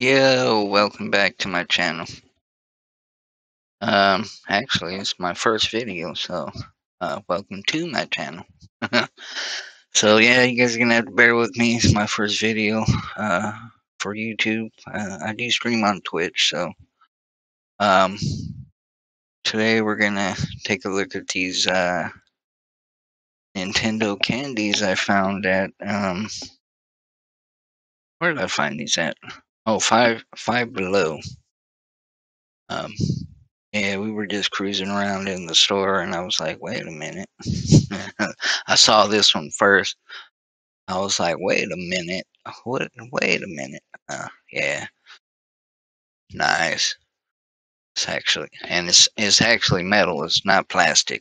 Yo, welcome back to my channel. Um, actually, it's my first video, so uh, welcome to my channel. so yeah, you guys are gonna have to bear with me. It's my first video uh, for YouTube. Uh, I do stream on Twitch, so um, today we're gonna take a look at these uh, Nintendo candies I found at um, where did I find these at? Oh, five five below. Um, yeah, we were just cruising around in the store, and I was like, wait a minute. I saw this one first. I was like, wait a minute. What? Wait a minute. Uh, yeah. Nice. It's actually, and it's it's actually metal. It's not plastic.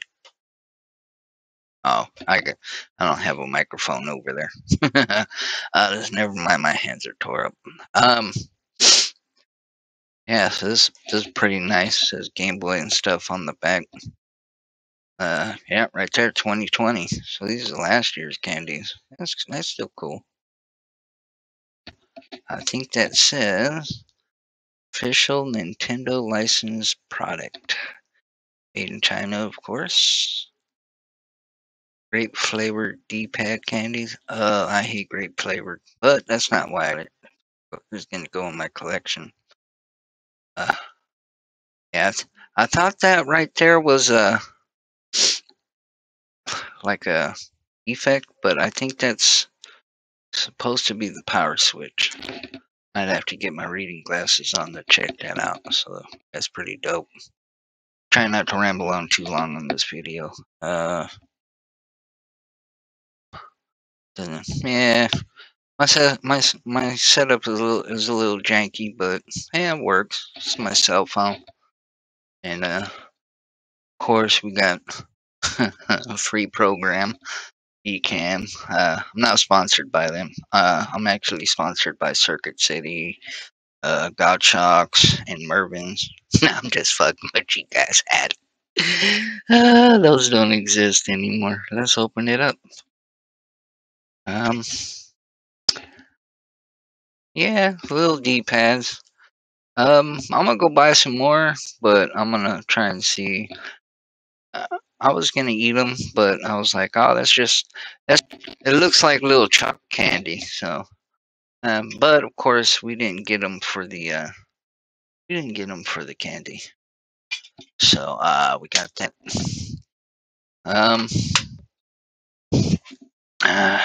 Oh, I I don't have a microphone over there. uh, just never mind. My hands are tore up. Um, yeah, so this, this is pretty nice. It says Game Boy and stuff on the back. Uh, yeah, right there, 2020. So these are last year's candies. That's that's still cool. I think that says official Nintendo licensed product. Made in China, of course. Grape flavored D-pad candies. Uh, I hate grape flavored, but that's not why it's going to go in my collection. Uh, yeah, I thought that right there was a like a effect, but I think that's supposed to be the power switch. I'd have to get my reading glasses on to check that out. So that's pretty dope. Try not to ramble on too long on this video. Uh, yeah, my set, my my setup is a little is a little janky, but yeah, it works. It's my cell phone, and uh, of course we got a free program, Ecamm. Uh, I'm not sponsored by them. Uh, I'm actually sponsored by Circuit City, uh, and Mervyn's. I'm just fucking what you guys had. Uh, those don't exist anymore. Let's open it up. Um, yeah, little D-pads. Um, I'm gonna go buy some more, but I'm gonna try and see. Uh, I was gonna eat them, but I was like, oh, that's just that's. It looks like little chalk candy, so. Um, but of course, we didn't get them for the. Uh, we didn't get them for the candy, so uh, we got that. Um. Uh,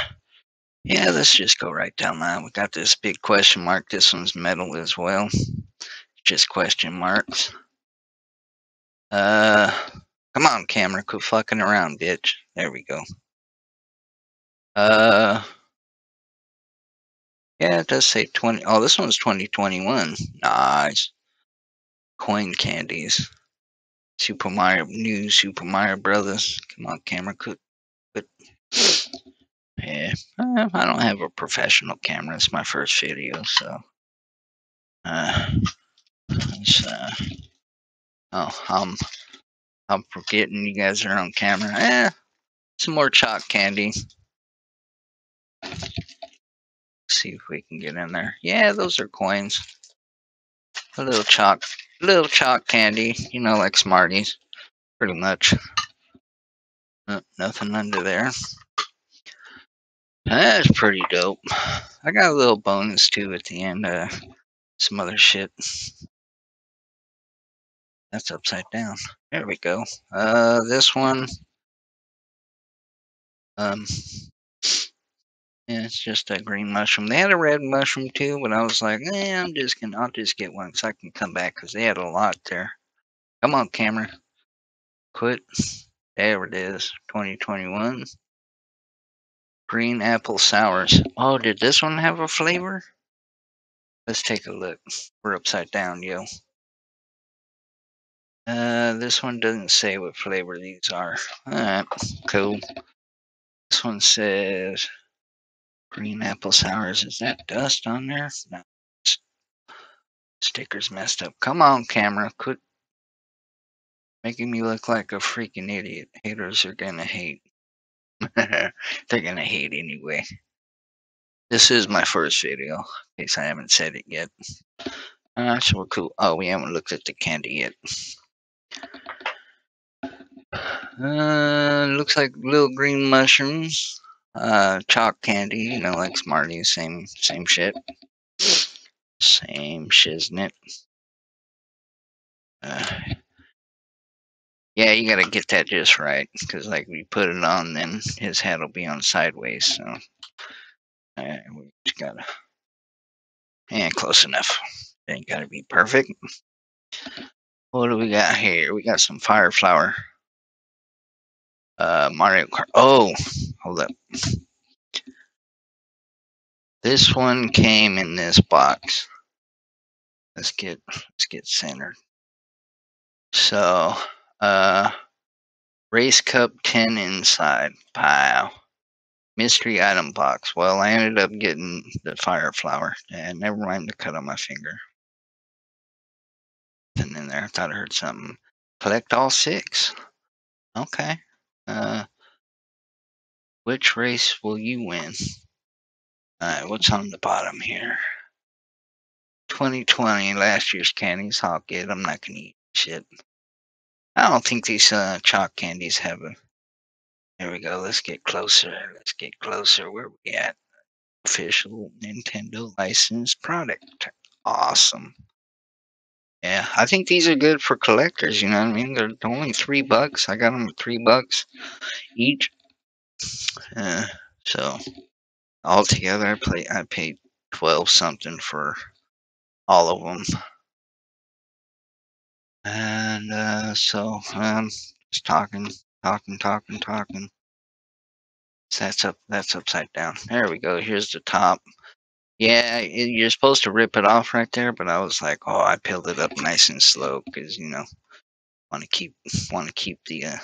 yeah, let's just go right down line. We got this big question mark. This one's metal as well. Just question marks. Uh, come on, camera. Quit fucking around, bitch. There we go. Uh, yeah, it does say 20. Oh, this one's 2021. Nice. Coin candies. Super Mario, new Super Mario Brothers. Come on, camera. Quit. quit. Yeah, uh, I don't have a professional camera. It's my first video, so. Uh, uh, oh, I'm, I'm forgetting you guys are on camera. Eh, some more chalk candy. Let's see if we can get in there. Yeah, those are coins. A little chalk, little chalk candy. You know, like Smarties, pretty much. Uh, nothing under there. That's pretty dope. I got a little bonus too at the end. Uh, some other shit. That's upside down. There we go. Uh, this one. Um, yeah, it's just a green mushroom. They had a red mushroom too, but I was like, eh, I'm just gonna, I'll just get one so I can come back because they had a lot there. Come on, camera. Quit. There it is. 2021. Green apple sours. Oh, did this one have a flavor? Let's take a look. We're upside down, yo. Uh, this one doesn't say what flavor these are. Alright, cool. This one says green apple sours. Is that dust on there? No. Sticker's messed up. Come on, camera. Quit making me look like a freaking idiot. Haters are gonna hate. They're gonna hate anyway. This is my first video, in case I haven't said it yet. Uh, so we're cool. Oh, we haven't looked at the candy yet. Uh, looks like little green mushrooms. Uh, chalk candy, you know, like Smarties, same, same shit. Same shiznit. Uh, yeah, you gotta get that just right, because like we put it on, then his head will be on sideways. So we just gotta, yeah, close enough. Ain't gotta be perfect. What do we got here? We got some fire flower. Uh, Mario Kart. Oh, hold up. This one came in this box. Let's get let's get centered. So, uh, race cup 10 inside. pile. Mystery item box. Well, I ended up getting the fire flower. And never mind the cut on my finger. And in there, I thought I heard something. Collect all six. Okay. Uh, which race will you win? Alright, what's on the bottom here? 2020, last year's candies. I'll get. I'm not gonna eat shit. I don't think these uh, chalk candies have a. There we go. Let's get closer. Let's get closer. Where we at? Official Nintendo licensed product. Awesome. Yeah, I think these are good for collectors. You know what I mean? They're only three bucks. I got them three bucks each. Uh, so altogether, I play. I paid twelve something for all of them. And uh, so um, just talking, talking, talking, talking. So that's up. That's upside down. There we go. Here's the top. Yeah, you're supposed to rip it off right there, but I was like, oh, I peeled it up nice and slow because you know, want to keep want to keep the uh,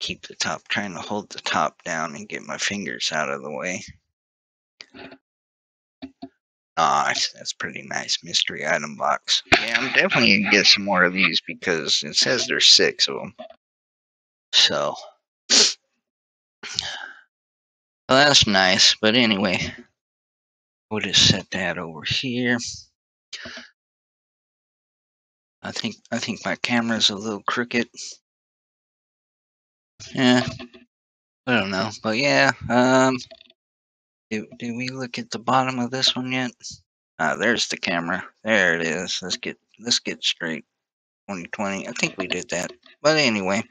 keep the top, trying to hold the top down and get my fingers out of the way. Ah, nice, that's pretty nice mystery item box. Yeah, I'm definitely gonna mm-hmm. get some more of these because it says there's six of them. So, well, that's nice. But anyway, We'll just set that over here. I think I think my camera's a little crooked. Yeah, I don't know, but yeah. Um, did we look at the bottom of this one yet? Ah, there's the camera. There it is. Let's get let's get straight. 2020. I think we did that. But anyway,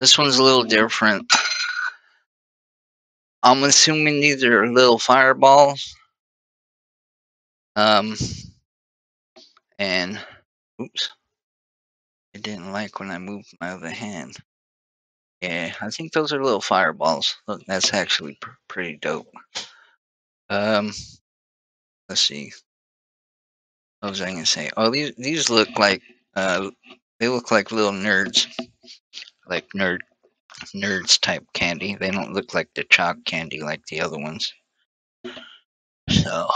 this one's a little different. I'm assuming these are little fireballs. Um, and oops, I didn't like when I moved my other hand. Yeah, I think those are little fireballs. Look, that's actually pr pretty dope. Um, let's see. What was I gonna say? Oh, these these look like uh, they look like little nerds, like nerd nerds type candy. They don't look like the chalk candy like the other ones. So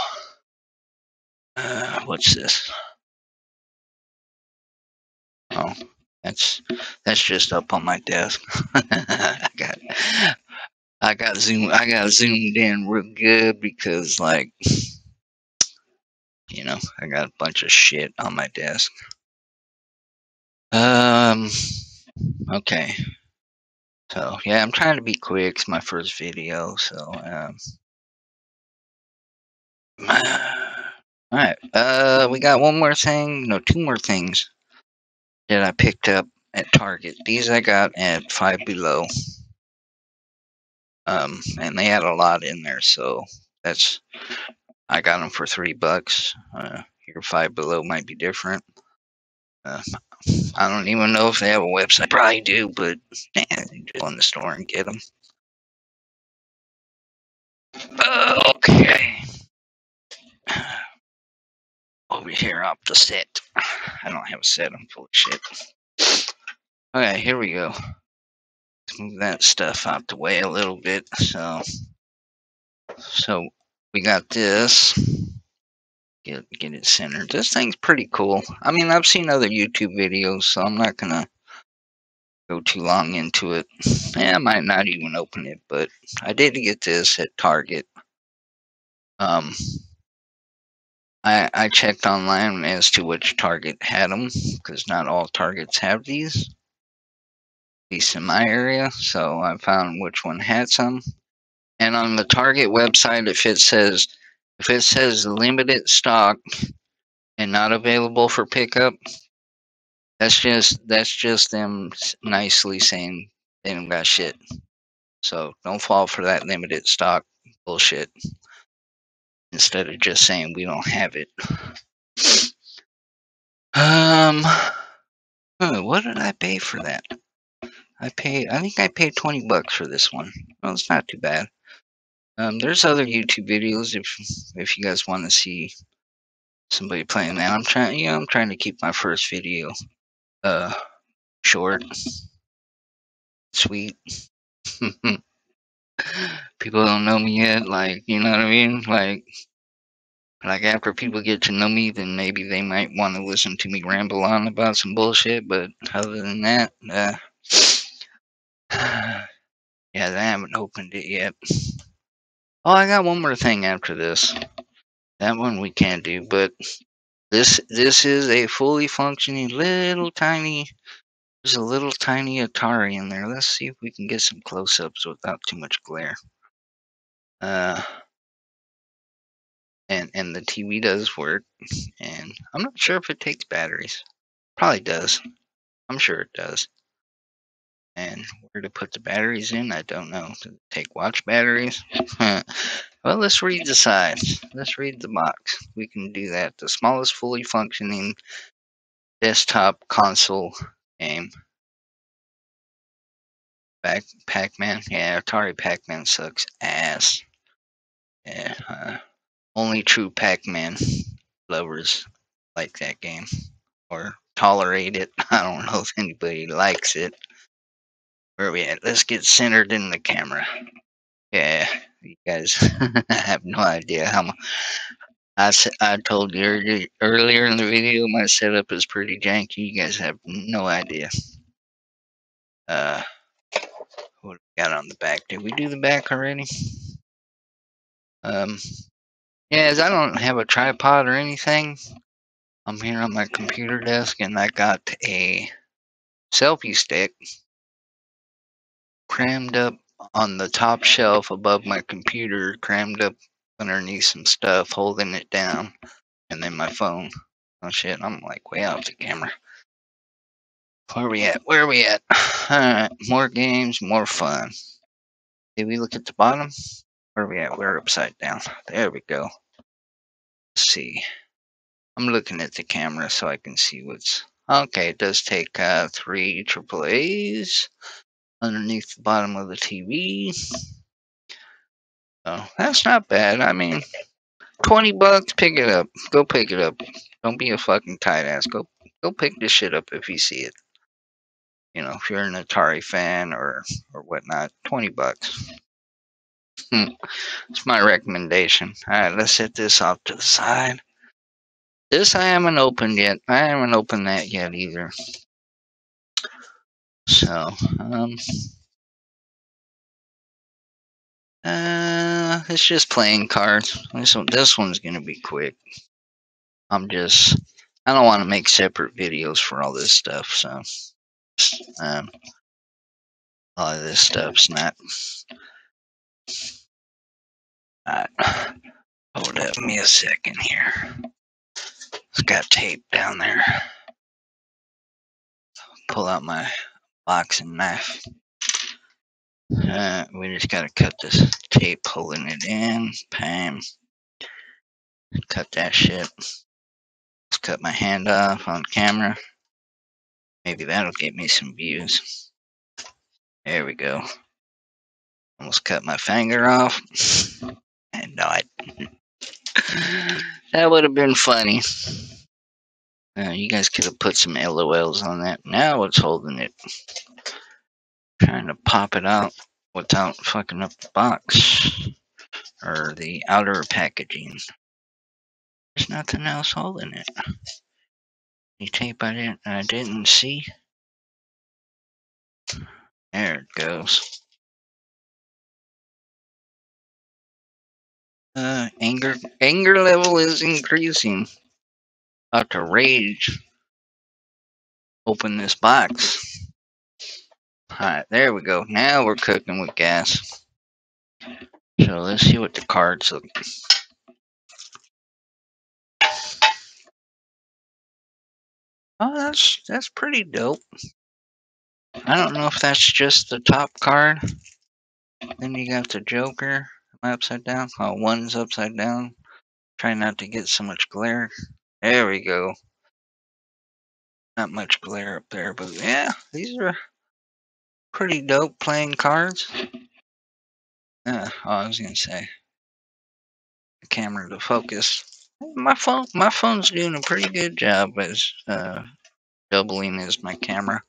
uh, what's this? Oh, that's that's just up on my desk. I got I got zoom I got zoomed in real good because like you know I got a bunch of shit on my desk. Um. Okay. So yeah, I'm trying to be quick. It's my first video, so um. All right. Uh, we got one more thing. No, two more things that I picked up at Target. These I got at Five Below. Um, and they had a lot in there, so that's I got them for three bucks. Uh, your Five Below might be different. Uh, I don't even know if they have a website. Probably do, but man, just go in the store and get them. Okay over here up the set. I don't have a set, I'm full of shit. Okay, here we go. Let's move that stuff out the way a little bit. So, so we got this. Get get it centered. This thing's pretty cool. I mean, I've seen other YouTube videos, so I'm not gonna go too long into it. Yeah, I might not even open it, but I did get this at Target. Um, I, I checked online as to which Target had them because not all Targets have these, at least in my area. So I found which one had some. And on the Target website, if it says if it says limited stock and not available for pickup, that's just that's just them nicely saying they don't got shit. So don't fall for that limited stock bullshit. Instead of just saying we don't have it. Um, what did I pay for that? I paid. I think I paid twenty bucks for this one. Well, it's not too bad. Um, there's other YouTube videos if if you guys want to see somebody playing that. I'm trying. You know, I'm trying to keep my first video uh short, sweet. people don't know me yet. Like, you know what I mean? Like, like after people get to know me, then maybe they might want to listen to me ramble on about some bullshit. But other than that, uh, yeah, they haven't opened it yet. Oh, I got one more thing after this. That one we can't do, but this this is a fully functioning little tiny. There's a little tiny Atari in there. Let's see if we can get some close-ups without too much glare. Uh, and and the TV does work, and I'm not sure if it takes batteries. Probably does. I'm sure it does. And where to put the batteries in, I don't know. Take watch batteries? well, let's read the sides. Let's read the box. We can do that. The smallest fully functioning desktop console game. Back Pac-Man. Yeah, Atari Pac-Man sucks ass. Yeah, uh, only true Pac-Man lovers like that game or tolerate it. I don't know if anybody likes it. Where we at? Let's get centered in the camera. Yeah, you guys have no idea how much. I, I told you earlier in the video my setup is pretty janky. You guys have no idea. Uh, what we got on the back? Did we do the back already? Um, yeah, as I don't have a tripod or anything. I'm here on my computer desk and I got a selfie stick crammed up on the top shelf above my computer, crammed up underneath some stuff, holding it down, and then my phone. Oh shit, I'm like way off the camera. Where are we at? Where are we at? Alright, more games, more fun. Did we look at the bottom? Where are we at? We're upside down. There we go. Let's see. I'm looking at the camera so I can see what's okay. It does take uh, three AAA's underneath the bottom of the TV. That's not bad. I mean, 20 bucks, pick it up. Go pick it up. Don't be a fucking tight ass. Go go pick this shit up if you see it. You know, if you're an Atari fan or or whatnot, 20 bucks. Hmm. It's my recommendation. Alright, let's set this off to the side. This I haven't opened yet. I haven't opened that yet either. So, um, uh, it's just playing cards. This one, this one's gonna be quick. I'm just, I don't want to make separate videos for all this stuff. So, um, all of this stuff's not. Alright, hold up me a second here. It's got tape down there. Pull out my boxing knife. Uh, we just gotta cut this tape holding it in. Bam. Cut that shit. Let's cut my hand off on camera. Maybe that'll get me some views. There we go. Almost cut my finger off. And died. that would have been funny. Uh, you guys could have put some LOLs on that. Now it's holding it. Trying to pop it out without fucking up the box. Or the outer packaging. There's nothing else holding it. Any tape I didn't I didn't see. There it goes. Uh, anger anger level is increasing. About to rage. Open this box. Alright, there we go. Now we're cooking with gas. So let's see what the cards look. like. Oh, that's that's pretty dope. I don't know if that's just the top card. Then you got the Joker. Am I upside down? Oh, one's upside down. Try not to get so much glare. There we go. Not much glare up there, but yeah, these are pretty dope playing cards. Uh, oh, I was gonna say the camera to focus. My phone, my phone's doing a pretty good job as uh, doubling as my camera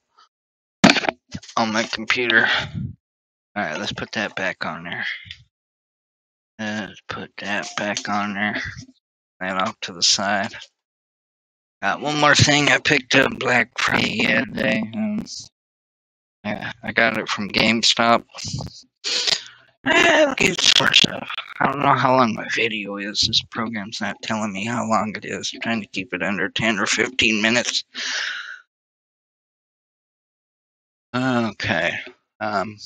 on my computer. All right, let's put that back on there. Let's put that back on there. That off to the side. Got one more thing I picked up Black Friday yesterday. Um, yeah, I got it from GameStop. Eh, good stuff. I don't know how long my video is. This program's not telling me how long it is. I'm trying to keep it under 10 or 15 minutes. Okay. Um,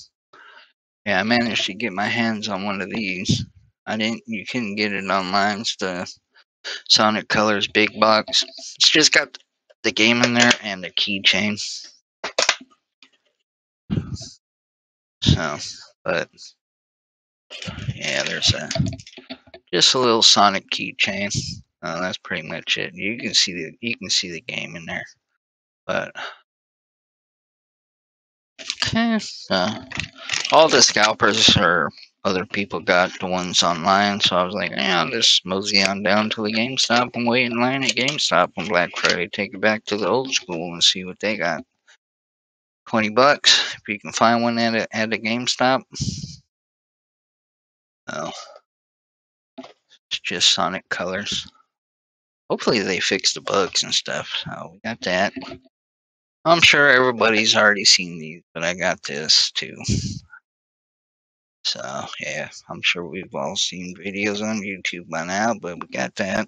yeah, I managed to get my hands on one of these. I didn't, you couldn't get it online. It's the Sonic Colors big box. It's just got the game in there and the keychain. So, but yeah, there's a just a little Sonic keychain. Uh, that's pretty much it. You can see the you can see the game in there, but okay, So all the scalpers or other people got the ones online, so I was like, yeah, I'll just mosey on down to the GameStop and wait in line at GameStop on Black Friday. Take it back to the old school and see what they got. 20 bucks if you can find one at a, at a GameStop. Oh, it's just Sonic Colors. Hopefully they fix the bugs and stuff. So we got that. I'm sure everybody's already seen these, but I got this too. So yeah, I'm sure we've all seen videos on YouTube by now, but we got that.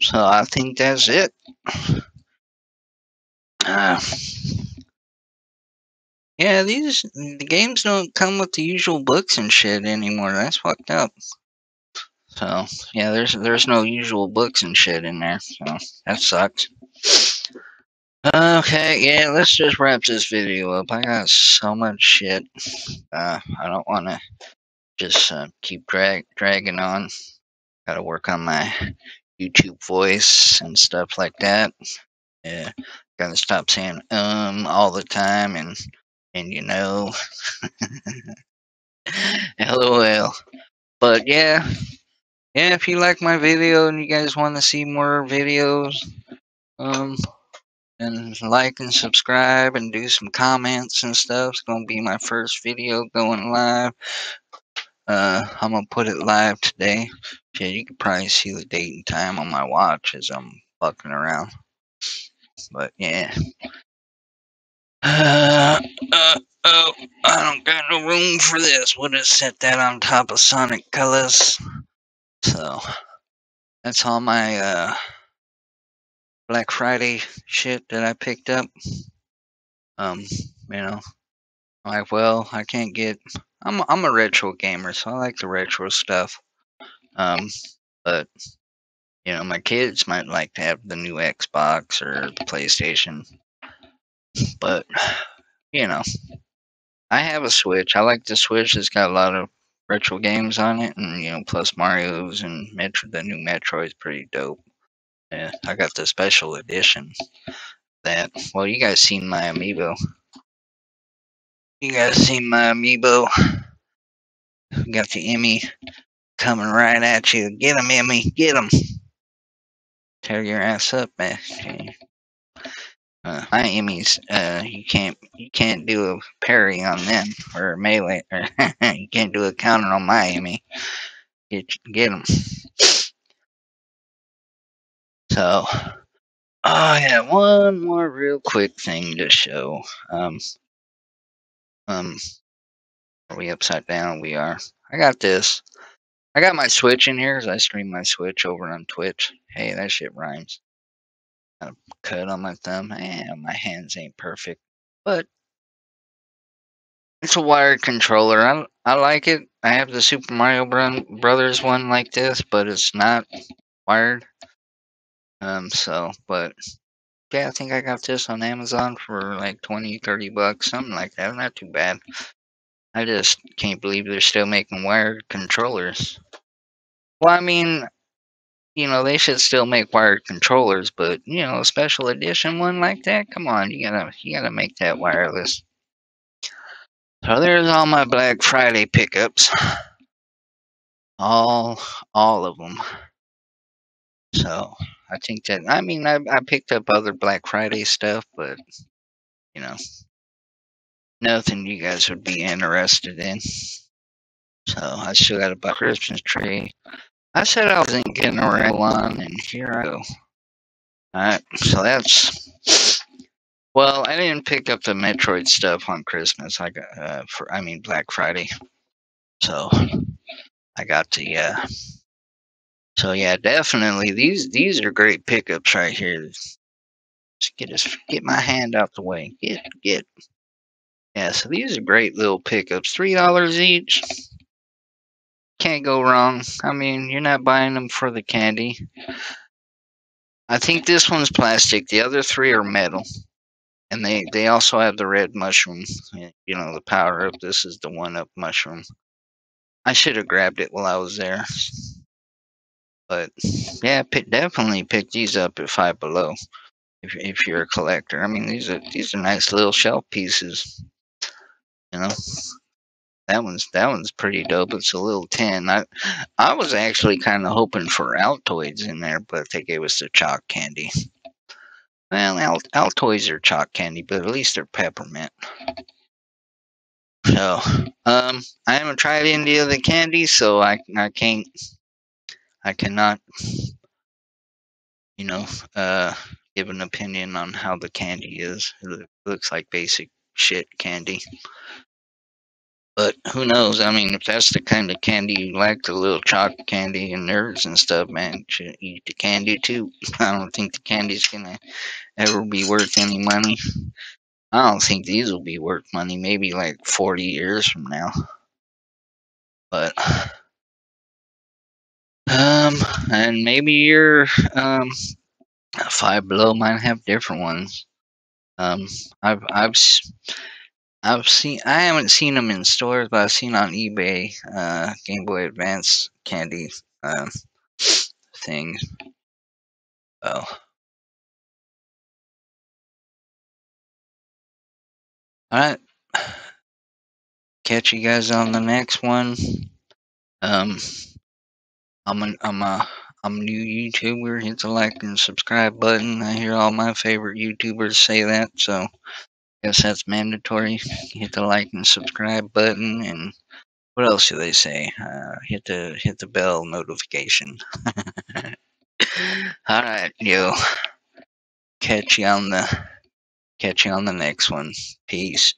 So I think that's it. Uh, yeah, these the games don't come with the usual books and shit anymore. That's fucked up. So yeah, there's there's no usual books and shit in there. So that sucks. Okay, yeah, let's just wrap this video up. I got so much shit. Uh, I don't want to just uh, keep drag dragging on. Got to work on my YouTube voice and stuff like that. Yeah, gotta stop saying um all the time and and you know, lol. But yeah, yeah, if you like my video and you guys want to see more videos, um, and like and subscribe and do some comments and stuff. It's gonna be my first video going live. Uh, I'm gonna put it live today. Yeah, you can probably see the date and time on my watch as I'm fucking around. But yeah. Uh, uh, oh, I don't got no room for this. We'll just set that on top of Sonic Colors. So, that's all my, uh, Black Friday shit that I picked up. Um, you know, like, well, I can't get. I'm I'm a retro gamer, so I like the retro stuff. Um, but you know, my kids might like to have the new Xbox or the PlayStation. But you know, I have a Switch. I like the Switch. It's got a lot of retro games on it, and you know, plus Mario's and Metroid. The new Metroid is pretty dope. Yeah, I got the special edition. That well, you guys seen my amiibo. You guys seen my amiibo? Got the EMMI coming right at you. Get him, EMMI. Get him. Tear your ass up, man. Uh, EMMIs, uh, you can't you can't do a parry on them or melee, or you can't do a counter on Miami. Get get them. So, oh yeah, one more real quick thing to show. Um, um, are we upside down? We are. I got this. I I got my Switch in here because I stream my Switch over on Twitch. Hey, that shit rhymes. Cut on my thumb. and my hands ain't perfect, but it's a wired controller. I I like it. I have the Super Mario Brothers one like this, but it's not wired. Um, so, but yeah, I think I got this on Amazon for like 20, 30 bucks, something like that. Not too bad. I just can't believe they're still making wired controllers. Well, I mean, you know, they should still make wired controllers, but you know, a special edition one like that, come on, you gotta you gotta make that wireless. So there's all my Black Friday pickups. All all of them. So I think that I mean I I picked up other Black Friday stuff, but you know, nothing you guys would be interested in. So I still got a buy Christmas tree. I said I wasn't getting a one, and here I go. Alright, so that's well, I didn't pick up the Metroid stuff on Christmas. I got uh, for I mean Black Friday. So I got the uh so yeah, definitely these these are great pickups right here. Just get get my hand out the way. Get get yeah, so these are great little pickups. Three dollars each. Can't go wrong. I mean, you're not buying them for the candy. I think this one's plastic. The other three are metal. And they, they also have the red mushroom. You know, the power up. This is the one up mushroom. I should have grabbed it while I was there. But yeah, pick, definitely pick these up at five below. If, if you're a collector, I mean these are these are nice little shelf pieces. You know, that one's that one's pretty dope. It's a little tin. I I was actually kind of hoping for Altoids in there, but they gave us the chalk candy. Well, Alt Altoids are chalk candy, but at least they're peppermint. So, um, I haven't tried any of the candy, so I I can't I cannot you know uh give an opinion on how the candy is. It looks like basic shit candy. But who knows? I mean, if that's the kind of candy you like, the little chocolate candy and nerds and stuff, man, should eat the candy too. I don't think the candy's gonna ever be worth any money. I don't think these will be worth money. Maybe like 40 years from now. But um, and maybe your um five below might have different ones. Um, I've I've I've seen I haven't seen them in stores, but I've seen on eBay uh, Game Boy Advance candy um, thing. Oh. Alright. Catch you guys on the next one. Um I'm a I'm a I'm a new YouTuber. Hit the like and subscribe button. I hear all my favorite YouTubers say that, so guess that's mandatory. Hit the like and subscribe button, and what else do they say? Uh, hit the hit the bell notification. All right, yo. Catch you on the catch you on the next one. Peace.